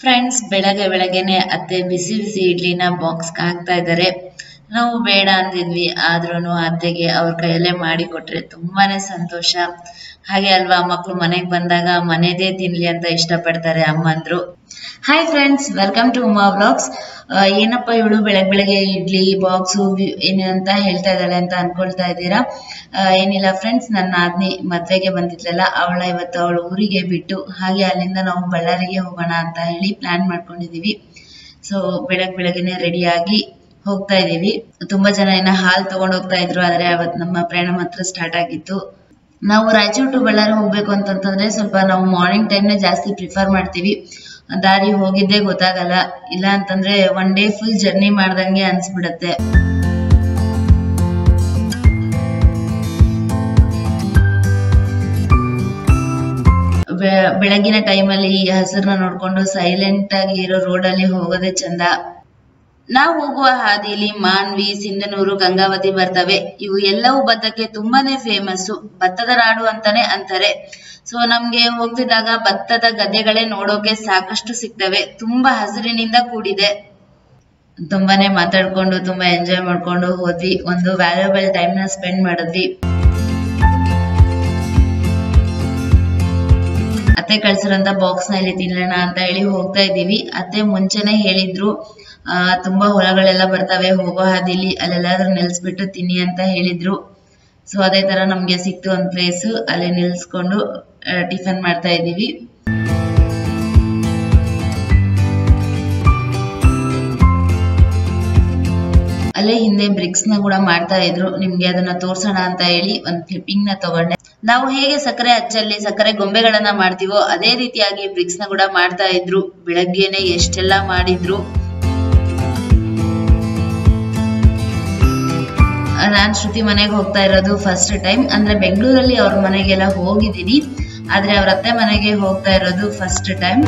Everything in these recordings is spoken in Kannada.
ಫ್ರೆಂಡ್ಸ್ ಬೆಳಗ್ಗೆ ಬೆಳಗ್ಗೆನೆ ಅತ್ತೆ ಬಿಸಿ ಬಿಸಿ ಇಡ್ಲಿನ ಬಾಕ್ಸ್ ಹಾಕ್ತಾ ಇದ್ದಾರೆ. ನಾವು ಬೇಡ ಅಂದಿದ್ವಿ ಆದ್ರೂ ಅತ್ತೆಗೆ ಅವ್ರ ಕೈಯಲ್ಲೇ ಮಾಡಿ ಕೊಟ್ರೆ ತುಂಬಾನೇ ಸಂತೋಷ. ಹಾಗೆ ಅಲ್ವಾ ಮಕ್ಕಳು ಮನೆಗೆ ಬಂದಾಗ ಮನೆದೇ ತಿನ್ಲಿ ಅಂತ ಇಷ್ಟಪಡ್ತಾರೆ ಅಮ್ಮಂದ್ರು. Hi friends welcome to Uma vlogs ಏನಪ್ಪ ಇವಳು ಬೆಳಗ್ಗೆ ಬೆಳಗ್ಗೆ ಇಡ್ಲಿ ಬಾಕ್ಸು ಏನು ಅಂತ ಹೇಳ್ತಾ ಇದ್ದಾಳೆ ಅಂತ ಅನ್ಕೊಳ್ತಾ ಇದ್ದೀರಾ? ಏನಿಲ್ಲ ಫ್ರೆಂಡ್ಸ್ ನನ್ನ ಆದ್ನಿ ಮದ್ವೆಗೆ ಬಂದಿದ್ಲಲ್ಲ, ಅವಳ ಇವತ್ತು ಅವಳ ಊರಿಗೆ ಬಿಟ್ಟು, ಹಾಗೆ ಅಲ್ಲಿಂದ ನಾವು ಬಳ್ಳಾರಿಗೆ ಹೋಗೋಣ ಅಂತ ಹೇಳಿ ಪ್ಲಾನ್ ಮಾಡ್ಕೊಂಡಿದೀವಿ ಸೊ ಬೆಳಗ್ಗೆ ಬೆಳಗ್ಗೆನೆ ರೆಡಿಯಾಗಿ ಹೋಗ್ತಾ ಇದೀವಿ ತುಂಬಾ ಜನ ಇನ್ನ ಹಾಲ್ ತಗೊಂಡ್ ಹೋಗ್ತಾ ಇದ್ರು, ಆದ್ರೆ ಅವತ್ ನಮ್ಮ ಪ್ರಯಾಣ ಮಾತ್ರ ಸ್ಟಾರ್ಟ್ ಆಗಿತ್ತು. ನಾವು ರಾಯಚೂರು ಟು ಬಳ್ಳಾರಿ ಹೋಗ್ಬೇಕು ಅಂತಂತಂದ್ರೆ ಸ್ವಲ್ಪ ನಾವು ಮಾರ್ನಿಂಗ್ ಟೈಮ್ನೇ ಜಾಸ್ತಿ ಪ್ರಿಫರ್ ಮಾಡ್ತೀವಿ. ದಾರಿ ಹೋಗಿದ್ದೇ ಗೊತ್ತಾಗಲ್ಲ. ಇಲ್ಲ ಅಂತಂದ್ರೆ ಒನ್ ಡೇ ಫುಲ್ ಜರ್ನಿ ಮಾಡ್ದಂಗೆ ಅನ್ಸ್ಬಿಡತ್ತೆ. ಬೆಳಗಿನ ಈ ಹಸಿರನ್ನ ನೋಡ್ಕೊಂಡು ಸೈಲೆಂಟ್ ಆಗಿ ಇರೋ ರೋಡಲ್ಲಿ ಹೋಗೋದೇ ಚಂದ. ನಾವು ಹೋಗುವ ಹಾದಿಯಲ್ಲಿ ಮಾನ್ವಿ, ಸಿಂಧನೂರು, ಗಂಗಾವತಿ ಬರ್ತವೆ. ಇವು ಎಲ್ಲವೂ ಭತ್ತಕ್ಕೆ ತುಂಬಾನೇ ಫೇಮಸ್ ಭತ್ತದ ನಾಡು ಅಂತಾನೆ ಅಂತಾರೆ. ಸೊ ನಮ್ಗೆ ಹೋಗ್ತಿದ್ದಾಗ ಭತ್ತದ ಗದ್ದೆಗಳೇ ನೋಡೋಕೆ ಸಾಕಷ್ಟು ಸಿಗ್ತವೆ. ತುಂಬಾ ಹಸಿರಿನಿಂದ ಕೂಡಿದೆ. ತುಂಬಾನೇ ಮಾತಾಡ್ಕೊಂಡು, ತುಂಬಾ ಎಂಜಾಯ್ ಮಾಡ್ಕೊಂಡು ಹೋದ್ವಿ. ಒಂದು ವ್ಯಾಲ್ಯೂಬಲ್ ಟೈಮ್ನ ಸ್ಪೆಂಡ್ ಮಾಡಿದ್ವಿ. ಅತ್ತೆ ಕಳ್ಸಿರೋಂತ ಬಾಕ್ಸ್ನಲ್ಲಿ ತಿನ್ನೋಣ ಅಂತ ಹೇಳಿ ಹೋಗ್ತಾ ಇದೀವಿ ಅತ್ತೆ ಮುಂಚೆನೆ ಹೇಳಿದ್ರು ಆ, ತುಂಬಾ ಹುಳಗಳೆಲ್ಲ ಬರ್ತವೆ, ಹೋಗೋ ಹಾದಿಲಿ ಅಲ್ಲೆಲ್ಲಾದ್ರೂ ನಿಲ್ಸ್ಬಿಟ್ಟು ತಿನ್ನಿ ಅಂತ ಹೇಳಿದ್ರು. ಸೊ ಅದೇ ತರ ನಮ್ಗೆ ಸಿಕ್ತು ಒಂದ್ ಪ್ಲೇಸ್ ಅಲ್ಲಿ ನಿಲ್ಸ್ಕೊಂಡು ಟಿಫನ್ ಮಾಡ್ತಾ ಇದೀವಿ ಅಲ್ಲೇ ಹಿಂದೆ ಬ್ರಿಕ್ಸ್ನ ಕೂಡ ಮಾಡ್ತಾ ಇದ್ರು. ನಿಮ್ಗೆ ಅದನ್ನ ತೋರ್ಸೋಣ ಅಂತ ಹೇಳಿ ಒಂದ್ ಕ್ಲಿಪ್ಪಿಂಗ್ನ ತಗೊಂಡೆ. ನಾವು ಹೇಗೆ ಸಕ್ಕರೆ ಅಚ್ಚಲ್ಲಿ ಸಕ್ಕರೆ ಗೊಂಬೆಗಳನ್ನ ಮಾಡ್ತೀವೋ, ಅದೇ ರೀತಿಯಾಗಿ ಬ್ರಿಕ್ಸ್ನ ಕೂಡ ಮಾಡ್ತಾ ಇದ್ರು. ಬೆಳಗ್ಗೆನೆ ಎಷ್ಟೆಲ್ಲಾ ಮಾಡಿದ್ರು. ನಾನ್ ಶ್ರುತಿ ಮನೆಗೆ ಹೋಗ್ತಾ ಇರೋದು ಫಸ್ಟ್ ಟೈಮ್ ಅಂದ್ರೆ ಬೆಂಗಳೂರಲ್ಲಿ ಅವ್ರ ಮನೆಗೆಲ್ಲ ಹೋಗಿದ್ದೀನಿ. ಆದ್ರೆ ಅವ್ರ ಅತ್ತೆ ಮನೆಗೆ ಹೋಗ್ತಾ ಇರೋದು ಫಸ್ಟ್ ಟೈಮ್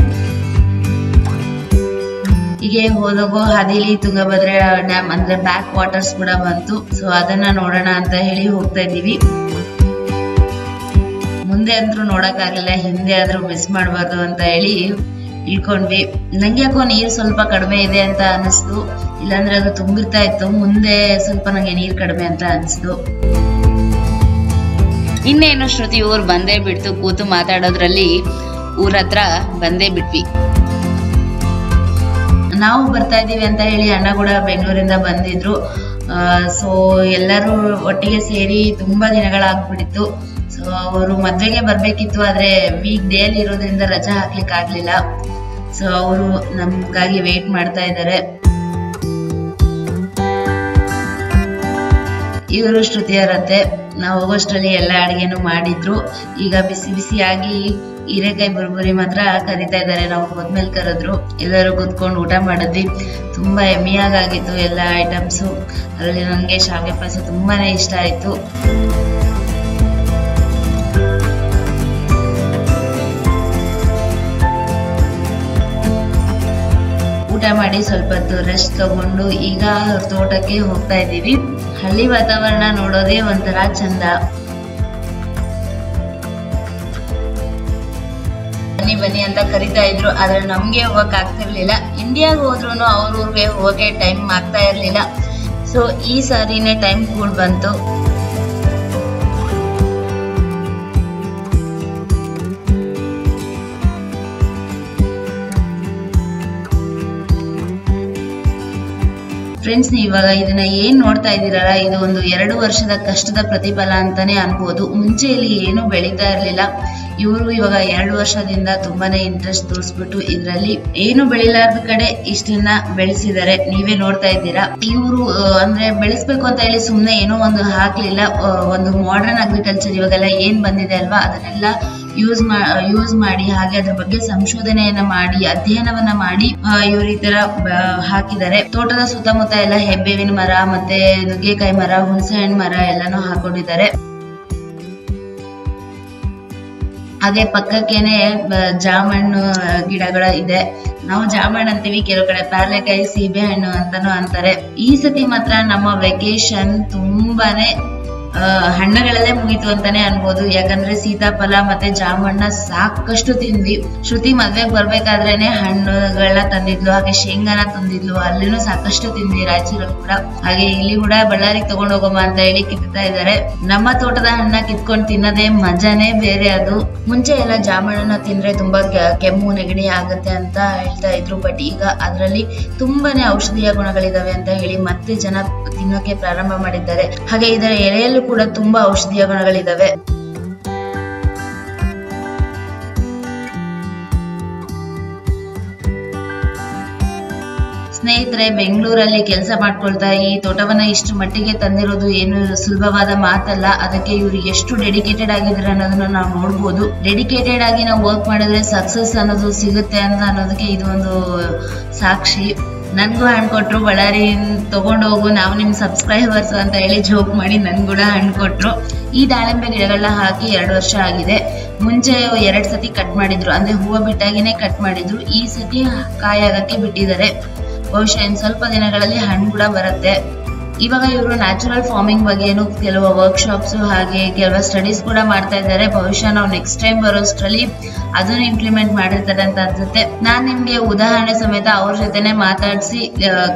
ಹೀಗೆ ಹೋದಾಗೋ ಹಾದಿಲಿ ತುಂಗಭದ್ರೆ ಡ್ಯಾಮ್ ಅಂದ್ರೆ ಬ್ಯಾಕ್ ವಾಟರ್ಸ್ ಕೂಡ ಬಂತು. ಸೊ ಅದನ್ನ ನೋಡೋಣ ಅಂತ ಹೇಳಿ ಹೋಗ್ತಾ ಇದ್ದೀವಿ. ಮುಂದೆ ಅಂದ್ರೂ ನೋಡೋಕ್ಕಾಗಲಿಲ್ಲ ಹಿಂದೆ ಆದ್ರೂ ಮಿಸ್ ಮಾಡಬಾರ್ದು ಅಂತ ಹೇಳಿ ಇಳ್ಕೊಂಡ್ವಿ. ನಂಗೆ ಯಾಕೋ ನೀರು ಸ್ವಲ್ಪ ಕಡಿಮೆ ಇದೆ ಅಂತ ಅನಿಸ್ತು ಇಲ್ಲಾಂದ್ರೆ ಅದು ತುಂಬಿರ್ತಾ ಇತ್ತು. ಮುಂದೆ ಸ್ವಲ್ಪ ನಂಗೆ ನೀರ್ ಕಡಿಮೆ ಅಂತ ಅನಿಸ್ತು ಇನ್ನೇನು ಶ್ರುತಿ, ಊರು ಬಂದೇ ಬಿಡ್ತು. ಕೂತು ಮಾತಾಡೋದ್ರಲ್ಲಿ ಊರ ಹತ್ರ ಬಂದೇ ಬಿಟ್ವಿ. ನಾವು ಬರ್ತಾ ಇದೀವಿ ಅಂತ ಹೇಳಿ ಅಣ್ಣ ಕೂಡ ಬೆಂಗಳೂರಿಂದ ಬಂದಿದ್ರು. ಸೊ ಎಲ್ಲರೂ ಒಟ್ಟಿಗೆ ಸೇರಿ ತುಂಬಾ ದಿನಗಳಾಗ್ಬಿಟ್ಟಿತ್ತು. ಅವರು ಮದ್ವೆಗೆ ಬರ್ಬೇಕಿತ್ತು, ಆದ್ರೆ ವೀಕ್ ಡೇ ಅಲ್ಲಿ ಇರೋದ್ರಿಂದ ರಜಾ ಹಾಕ್ಲಿಕ್ಕೆ ಆಗ್ಲಿಲ್ಲ. ಸೊ ಅವರು ನಮ್ಗಾಗಿ ವೇಟ್ ಮಾಡ್ತಾ ಇದ್ದಾರೆ. ಇವರು ಶ್ರುತಿಯರತ್ತೆ ನಾವು ಹೋಗೋಷ್ಟರಲ್ಲಿ ಎಲ್ಲ ಅಡಿಗೆನು ಮಾಡಿದ್ರು. ಈಗ ಬಿಸಿ ಬಿಸಿಯಾಗಿ ಹೀರೆಕಾಯಿ ಬುರ್ಬುರಿ ಮಾತ್ರ ಕರಿತಾ ಇದ್ದಾರೆ. ನಾವು ಹೋದ್ಮೇಲೆ ಕರೆದ್ರು. ಎಲ್ಲರೂ ಕೂತ್ಕೊಂಡು ಊಟ ಮಾಡಿದ್ವಿ. ತುಂಬಾ ಎಮ್ಮಿಯಾಗಿತ್ತು ಎಲ್ಲ ಐಟಮ್ಸು ಅದರಲ್ಲಿ ನನಗೆ ಶಾವಿಗೆ ಪಾಯಸ ತುಂಬಾನೇ ಇಷ್ಟ ಆಯ್ತು. ಊಟ ಮಾಡಿ ಸ್ವಲ್ಪ ಹೊತ್ತು ರೆಸ್ಟ್ ತಗೊಂಡು ಈಗ ತೋಟಕ್ಕೆ ಹೋಗ್ತಾ ಇದ್ದೀವಿ. ಹಳ್ಳಿ ವಾತಾವರಣ ನೋಡೋದೇ ಒಂಥರ ಚಂದ. ಬನ್ನಿ ಬನ್ನಿ ಅಂತ ಕರಿತಾ ಇದ್ರು, ಆದ್ರೆ ನಮ್ಗೆ ಹೋಗಕ್ ಆಗ್ತಿರ್ಲಿಲ್ಲ. ಇಂಡಿಯಾಗ ಹೋದ್ರು ಅವ್ರ ಊರ್ಗೆ ಹೋಗಕ್ಕೆ ಟೈಮ್ ಆಗ್ತಾ ಇರ್ಲಿಲ್ಲ. ಸೊ ಈ ಸಾರಿನೇ ಟೈಮ್ ಕೂಡ ಬಂತು. ಫ್ರೆಂಡ್ಸ್ ಇವಾಗ ಇದನ್ನ ಏನ್ ನೋಡ್ತಾ ಇದ್ದೀರಲ್ಲ, ಇದು ಒಂದು ಎರಡು ವರ್ಷದ ಕಷ್ಟದ ಪ್ರತಿಫಲ ಅಂತಾನೆ ಅನ್ಬೋದು. ಮುಂಚೆ ಇಲ್ಲಿ ಏನು ಬೆಳೀತಾ ಇರ್ಲಿಲ್ಲ. ಇವರು ಇವಾಗ ಎರಡು ವರ್ಷದಿಂದ ತುಂಬಾನೇ ಇಂಟ್ರೆಸ್ಟ್ ತೋರಿಸ್ಬಿಟ್ಟು ಇದ್ರಲ್ಲಿ ಏನು ಬೆಳಿಲಾರ್ದ ಕಡೆ ಇಷ್ಟನ್ನ ಬೆಳೆಸಿದ್ದಾರೆ. ನೀವೇ ನೋಡ್ತಾ ಇದ್ದೀರಾ? ಇವರು ಅಂದ್ರೆ ಬೆಳೆಸ್ಬೇಕು ಅಂತ ಹೇಳಿ ಸುಮ್ನೆ ಏನೋ ಒಂದು ಹಾಕ್ಲಿಲ್ಲ. ಒಂದು ಮಾಡರ್ನ್ ಅಗ್ರಿಕಲ್ಚರ್ ಇವಾಗೆಲ್ಲ ಏನ್ ಬಂದಿದೆ ಅಲ್ವಾ, ಅದನ್ನೆಲ್ಲ ಯೂಸ್ ಯೂಸ್ ಮಾಡಿ, ಹಾಗೆ ಅದ್ರ ಬಗ್ಗೆ ಸಂಶೋಧನೆಯನ್ನ ಮಾಡಿ, ಅಧ್ಯಯನವನ್ನ ಮಾಡಿ ಇವ್ರ ಈ ತರ ಹಾಕಿದ್ದಾರೆ. ತೋಟದ ಸುತ್ತಮುತ್ತ ಎಲ್ಲ ಹೆಬ್ಬೇವಿನ ಮರ ಮತ್ತೆ ನುಗ್ಗೆಕಾಯಿ ಮರ ಹುಣಸೆ ಹಣ್ಣು ಮರ ಎಲ್ಲಾನು ಹಾಕೊಂಡಿದ್ದಾರೆ. ಹಾಗೆ ಪಕ್ಕಕ್ಕೇನೆ ಜಾಮಣ್ಣು ಗಿಡಗಳ ಇದೆ. ನಾವು ಜಾಮಣ್ಣ ಅಂತೀವಿ, ಕೆಲವು ಕಡೆ ಪ್ಯಾರ್ಲೆಕಾಯಿ ಸೀಬೆ ಹಣ್ಣು ಅಂತಾನು ಅಂತಾರೆ. ಈ ಸತಿ ಮಾತ್ರ ನಮ್ಮ ವೆಕೇಶನ್ ತುಂಬಾನೇ ಹಣ್ಣುಗಳಲ್ಲೇ ಮುಗೀತು ಅಂತಾನೆ ಅನ್ಬೋದು. ಯಾಕಂದ್ರೆ ಸೀತಾಫಲ ಮತ್ತೆ ಜಾಮಣ್ಣ ಸಾಕಷ್ಟು ತಿಂದ್ವಿ. ಶ್ರುತಿ ಮದ್ವೆಗ್ ಬರ್ಬೇಕಾದ್ರೇನೆ ಹಣ್ಣುಗಳನ್ನ ತಂದಿದ್ಲು, ಹಾಗೆ ಶೇಂಗಾನ ತಂದಿದ್ಲು. ಅಲ್ಲಿನೂ ಸಾಕಷ್ಟು ತಿಂದ್ವಿ ರಾಯಚೂರಲ್ಲಿ ಕೂಡ. ಹಾಗೆ ಇಲ್ಲಿ ಕೂಡ ಬಳ್ಳಾರಿಗೆ ತಗೊಂಡ್ ಹೋಗೋಮ ಅಂತ ಹೇಳಿ ಕಿತ್ತಾ ಇದ್ದಾರೆ. ನಮ್ಮ ತೋಟದ ಹಣ್ಣ ಕಿತ್ಕೊಂಡ್ ತಿನ್ನೋದೇ ಮಜಾನೇ ಬೇರೆ ಅದು. ಮುಂಚೆ ಎಲ್ಲ ಜಾಮಣ್ಣನ ತಿಂದ್ರೆ ತುಂಬಾ ಕೆಮ್ಮು, ನೆಗಡಿ ಆಗುತ್ತೆ ಅಂತ ಹೇಳ್ತಾ ಇದ್ರು. ಬಟ್ ಈಗ ಅದರಲ್ಲಿ ತುಂಬಾನೇ ಔಷಧೀಯ ಗುಣಗಳಿದಾವೆ ಅಂತ ಹೇಳಿ ಮತ್ತೆ ಜನ ತಿನ್ನೋಕೆ ಪ್ರಾರಂಭ ಮಾಡಿದ್ದಾರೆ. ಹಾಗೆ ಇದರ ಎಲೆಯಲ್ಲೂ ಕೂಡ ತುಂಬಾ ಔಷಧೀಯ ಗುಣಗಳಿದಾವೆ. ಸ್ನೇಹಿತರೆ, ಬೆಂಗಳೂರಲ್ಲಿ ಕೆಲಸ ಮಾಡ್ಕೊಳ್ತಾ ಈ ತೋಟವನ್ನ ಇಷ್ಟು ಮಟ್ಟಿಗೆ ತಂದಿರೋದು ಏನು ಸುಲಭವಾದ ಮಾತಲ್ಲ. ಅದಕ್ಕೆ ಇವ್ರು ಎಷ್ಟು ಡೆಡಿಕೇಟೆಡ್ ಆಗಿದ್ರೆ ಅನ್ನೋದನ್ನ ನಾವು ನೋಡ್ಬೋದು. ಡೆಡಿಕೇಟೆಡ್ ಆಗಿ ನಾವು ವರ್ಕ್ ಮಾಡಿದ್ರೆ ಸಕ್ಸಸ್ ಅನ್ನೋದು ಸಿಗುತ್ತೆ ಅನ್ನೋದಕ್ಕೆ ಇದು ಒಂದು ಸಾಕ್ಷಿ. ನನ್ಗೂ ಹಣ್ಣು ಕೊಟ್ಟರು ಬಳ್ಳಾರಿ ಹೋಗು, ನಾವು ನಿಮ್ಮ ಸಬ್ಸ್ಕ್ರೈಬರ್ಸ್ ಅಂತ ಹೇಳಿ ಜೋಕ್ ಮಾಡಿ ನನಗೂ ಕೂಡ ಹಣ್ಣು ಕೊಟ್ಟರು ಈ ದಾಳಿಂಬೆ ಗಿಡಗಳನ್ನ ಹಾಕಿ ಎರಡು ವರ್ಷ ಆಗಿದೆ. ಮುಂಚೆ ಎರಡು ಸತಿ ಕಟ್ ಮಾಡಿದ್ರು, ಅಂದರೆ ಹೂವು ಬಿಟ್ಟಾಗಿನೇ ಕಟ್ ಮಾಡಿದ್ರು. ಈ ಸತಿ ಕಾಯಾಗಕ್ಕೆ ಬಿಟ್ಟಿದ್ದಾರೆ. ಬಹುಶಃ ಇನ್ನು ಸ್ವಲ್ಪ ದಿನಗಳಲ್ಲಿ ಹಣ್ಣು ಕೂಡ ಬರುತ್ತೆ. ಇವಾಗ ಇವರು ನ್ಯಾಚುರಲ್ ಫಾರ್ಮಿಂಗ್ ಬಗ್ಗೆನು ಕೆಲವು ವರ್ಕ್ಶಾಪ್ಸ್ ಹಾಗೆ ಕೆಲವು ಸ್ಟಡೀಸ್ ಕೂಡ ಮಾಡ್ತಾ ಇದ್ದಾರೆ. ಬಹುಶಃ ನಾವು ನೆಕ್ಸ್ಟ್ ಟೈಮ್ ಬರೋಷ್ಟರಲ್ಲಿ ಅದನ್ನ ಇಂಪ್ಲಿಮೆಂಟ್ ಮಾಡಿರ್ತಾರೆ ಅಂತ ಅನ್ಸುತ್ತೆ ನಾನ್ ನಿಮ್ಗೆ ಉದಾಹರಣೆ ಸಮೇತ ಅವ್ರ ಜೊತೆನೆ ಮಾತಾಡಿಸಿ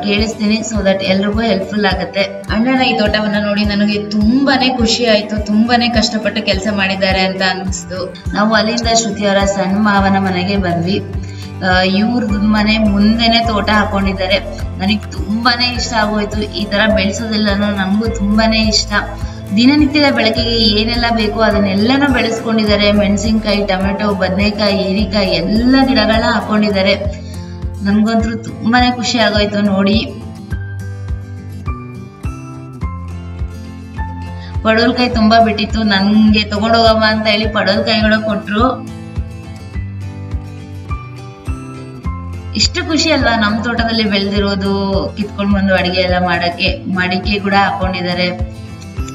ಕೇಳಿಸ್ತೀನಿ ಸೊ ದಟ್ ಎಲ್ರಿಗೂ ಹೆಲ್ಪ್ಫುಲ್ ಆಗುತ್ತೆ. ಅಣ್ಣನ ಈ ತೋಟವನ್ನ ನೋಡಿ ನನಗೆ ತುಂಬಾನೇ ಖುಷಿ ಆಯ್ತು ತುಂಬಾನೇ ಕಷ್ಟಪಟ್ಟು ಕೆಲಸ ಮಾಡಿದ್ದಾರೆ ಅಂತ ಅನಿಸ್ತು. ನಾವು ಅಲ್ಲಿಂದ ಶ್ರುತಿಯವರ ಸಣ್ಣ ಮಾವನ ಮನೆಗೆ ಬಂದ್ವಿ. ಇವ್ರ ಮನೆ ಮುಂದೆನೆ ತೋಟ ಹಾಕೊಂಡಿದ್ದಾರೆ. ನನಗೆ ತುಂಬಾನೇ ಇಷ್ಟ ಆಗೋಯ್ತು ಈ ತರ ಬೆಳೆಸೋದೆಲ್ಲ ನಮಗೂ ತುಂಬಾನೇ ಇಷ್ಟ. ದಿನನಿತ್ಯದ ಬೆಳಕಿಗೆ ಏನೆಲ್ಲ ಬೇಕೋ ಅದನ್ನೆಲ್ಲನೂ ಬೆಳೆಸ್ಕೊಂಡಿದ್ದಾರೆ. ಮೆಣಸಿನ್ಕಾಯಿ, ಟೊಮೆಟೊ, ಬದನೆಕಾಯಿ, ಹೀರಿಕಾಯಿ ಎಲ್ಲ ಗಿಡಗಳನ್ನ ಹಾಕೊಂಡಿದ್ದಾರೆ. ನಮ್ಗಂತೂ ತುಂಬಾನೇ ಖುಷಿ ಆಗೋಯ್ತು ನೋಡಿ. ಪಡವಲ್ಕಾಯಿ ತುಂಬಾ ಬಿಟ್ಟಿತ್ತು. ನನ್ಗೆ ತಗೊಂಡೋಗಮ್ಮ ಅಂತ ಹೇಳಿ ಪಡವಲ್ಕಾಯಿಗಳು ಕೊಟ್ರು. ಇಷ್ಟು ಖುಷಿ ಅಲ್ವಾ ನಮ್ ತೋಟದಲ್ಲಿ ಬೆಳೆದಿರೋದು, ಕಿತ್ಕೊಂಡ್ ಬಂದು ಅಡಿಗೆ ಎಲ್ಲ ಮಾಡಕ್ಕೆ, ಮಡಿಕೆ ಕೂಡ ಹಾಕೊಂಡಿದ್ದಾರೆ.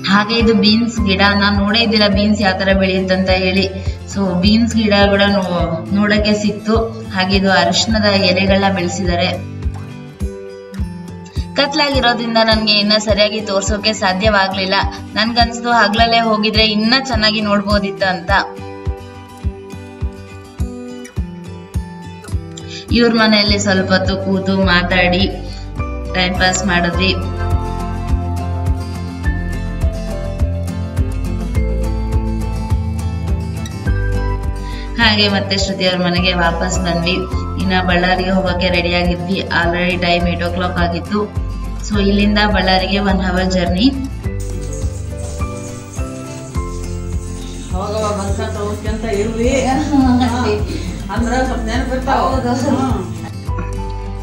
ಹಾಗೆ ಇದು ಬೀನ್ಸ್ ಗಿಡ, ನಾನು ನೋಡೇ ಇದ್ದಿಲ್ಲ ಬೀನ್ಸ್ ಯಾವ ತರ ಬೆಳೆಯುತ್ತಂತ ಹೇಳಿ. ಸೊ ಬೀನ್ಸ್ ಗಿಡ ಕೂಡ ನೋಡಕ್ಕೆ ಸಿಕ್ತು. ಹಾಗೆ ಇದು ಅರಿಶಿನದ ಎಲೆಗಳನ್ನ ಬೆಳೆಸಿದ್ದಾರೆ. ಕತ್ಲಾಗಿರೋದ್ರಿಂದ ನನ್ಗೆ ಇನ್ನ ಸರಿಯಾಗಿ ತೋರ್ಸೋಕೆ ಸಾಧ್ಯವಾಗ್ಲಿಲ್ಲ. ನನ್ಗನ್ಸ್ತು ಹಗ್ಲಲ್ಲೇ ಹೋಗಿದ್ರೆ ಇನ್ನ ಚೆನ್ನಾಗಿ ನೋಡ್ಬೋದಿತ್ತು ಅಂತ ಇವ್ರ ಮನೆಯಲ್ಲಿ ಸ್ವಲ್ಪ ಹೊತ್ತು ಕೂತು ಮಾತಾಡಿ ಟೈಮ್ ಪಾಸ್ ಮಾಡಿದ್ವಿ. ಹಾಗೆ ಮತ್ತೆ ಶ್ರುತಿ ಅವ್ರ ಮನೆಗೆ ವಾಪಸ್ ಬಂದ್ವಿ. ಇನ್ನ ಬಳ್ಳಾರಿಗೆ ಹೋಗಕ್ಕೆ ರೆಡಿ ಆಗಿದ್ವಿ. Already time eight o'clock ಆಗಿತ್ತು. ಸೊ ಇಲ್ಲಿಂದ ಬಳ್ಳಾರಿಗೆ ಒನ್ ಅವರ್ ಜರ್ನಿ ಅಂದ್ರ ಸ್ವಲ್ಪ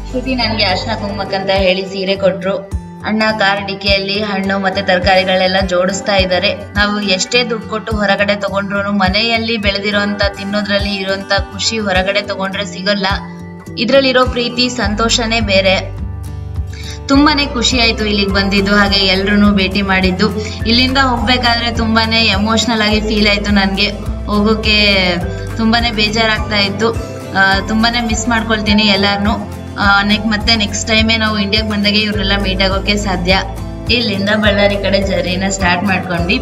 ಶ್ರುತಿ ನನ್ಗೆ ಅರ್ಶನ ಕುಂಕುಮಕ್ಕಂತ ಹೇಳಿ ಸೀರೆ ಕೊಟ್ರು. ಅಣ್ಣ ಕಾರ್ ಡಿಕೆಯಲ್ಲಿ ಹಣ್ಣು ಮತ್ತೆ ತರಕಾರಿಗಳೆಲ್ಲ ಜೋಡಿಸ್ತಾ ಇದ್ದಾರೆ. ನಾವು ಎಷ್ಟೇ ದುಡ್ಡು ಕೊಟ್ಟು ಹೊರಗಡೆ ತಗೊಂಡ್ರು ಮನೆಯಲ್ಲಿ ಬೆಳೆದಿರೋಂತ ತಿನ್ನೋದ್ರಲ್ಲಿ ಇರುವಂತ ಖುಷಿ ಹೊರಗಡೆ ತಗೊಂಡ್ರೆ ಸಿಗಲ್ಲ. ಇದ್ರಲ್ಲಿರೋ ಪ್ರೀತಿ ಸಂತೋಷನೇ ಬೇರೆ. ತುಂಬಾನೇ ಖುಷಿ ಆಯ್ತು ಇಲ್ಲಿಗೆ ಬಂದಿದ್ದು ಹಾಗೆ ಎಲ್ರು ಭೇಟಿ ಮಾಡಿದ್ದು. ಇಲ್ಲಿಂದ ಹೋಗ್ಬೇಕಾದ್ರೆ ತುಂಬಾನೇ ಎಮೋಷನಲ್ ಆಗಿ ಫೀಲ್ ಆಯ್ತು ನನ್ಗೆ. ಹೋಗೋಕೆ ತುಂಬಾನೇ ಬೇಜಾರಾಗ್ತಾ ಇತ್ತು. ತುಂಬಾನೇ ಮಿಸ್ ಮಾಡ್ಕೊಳ್ತೀನಿ ಎಲ್ಲಾರ್ನು. ನೆಕ್ ಮತ್ತೆ ನೆಕ್ಸ್ಟ್ ಟೈಮೇ ನಾವು ಇಂಡಿಯಾಗೆ ಬಂದಾಗ ಇವ್ರನ್ನೆಲ್ಲ ಮೀಟ್ ಆಗೋಕೆ ಸಾಧ್ಯ. ಇಲ್ಲಿಂದ ಬಳ್ಳಾರಿ ಕಡೆ ಜರ್ನಿನ ಸ್ಟಾರ್ಟ್ ಮಾಡ್ಕೊಂಡ್ವಿ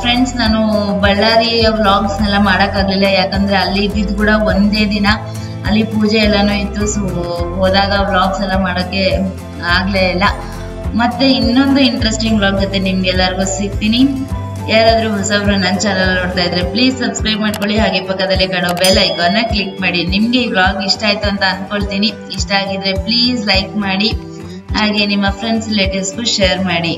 ಫ್ರೆಂಡ್ಸ್ ನಾನು ಬಳ್ಳಾರಿಯ ವ್ಲಾಗ್ಸ್ನೆಲ್ಲ ಮಾಡೋಕ್ಕಾಗಲಿಲ್ಲ. ಯಾಕಂದ್ರೆ ಅಲ್ಲಿ ಇದ್ದಿದ್ದು ಕೂಡ ಒಂದೇ ದಿನ. ಅಲ್ಲಿ ಪೂಜೆ ಎಲ್ಲನೂ ಇತ್ತು. ಸೊ ಹೋದಾಗ ವ್ಲಾಗ್ಸ್ ಎಲ್ಲ ಮಾಡೋಕ್ಕೆ ಆಗಲೇ ಇಲ್ಲ. ಮತ್ತೆ ಇನ್ನೊಂದು ಇಂಟ್ರೆಸ್ಟಿಂಗ್ ವ್ಲಾಗ್ ಜೊತೆ ನಿಮ್ಗೆಲ್ಲರಿಗೂ ಸಿಗ್ತೀನಿ. ಯಾರಾದ್ರೂ ಹೊಸಬ್ರು ನನ್ನ ಚಾನಲ್ ನೋಡ್ತಾ ಇದ್ರೆ ಪ್ಲೀಸ್ ಸಬ್ಸ್ಕ್ರೈಬ್ ಮಾಡ್ಕೊಳ್ಳಿ. ಹಾಗೆ ಪಕ್ಕದಲ್ಲಿ ಕಾಣೋ ಬೆಲ್ ಐಕಾನ್ನ ಕ್ಲಿಕ್ ಮಾಡಿ. ನಿಮಗೆ ಈ ವ್ಲಾಗ್ ಇಷ್ಟ ಆಯ್ತು ಅಂತ ಅಂದ್ಕೊಳ್ತೀನಿ ಇಷ್ಟ ಆಗಿದ್ರೆ ಪ್ಲೀಸ್ ಲೈಕ್ ಮಾಡಿ. ಹಾಗೆ ನಿಮ್ಮ ಫ್ರೆಂಡ್ಸ್ ರಿಲೇಟಿವ್ಸ್ಗೂ ಶೇರ್ ಮಾಡಿ.